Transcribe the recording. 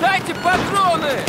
Дайте патроны!